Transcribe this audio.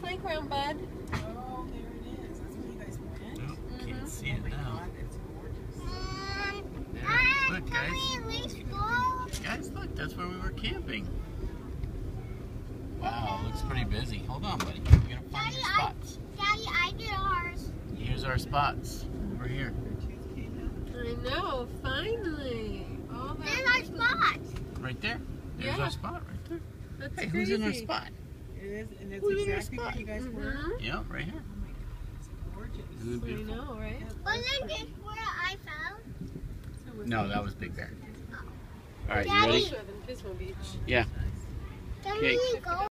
playground, bud. Oh, there it is. That's where you guys went? Mm-hmm. Oh, can't see Oh it now. god, that's gorgeous. Mom, There. Dad, Look, guys. we at least go? Guys, look, that's where we were camping. Wow, looks pretty busy. Hold on, buddy. We gotta find Daddy, your I- spots. Daddy, I did ours. Here's our spots. Over here. Your tooth came out. I know, finally. All that There's our was- spot. Right there. There's Yeah. our spot right there. That's Hey, crazy. who's in our spot? It is, and that's Who's in exactly where you guys were. Mhm. Yeah, right here. Oh my god, it's gorgeous. Isn't it I beautiful? know, right? Wasn't this where I found? No, that was Big Bear. All right, you Daddy. ready? Show them Beach. Yeah. Can Okay. we go?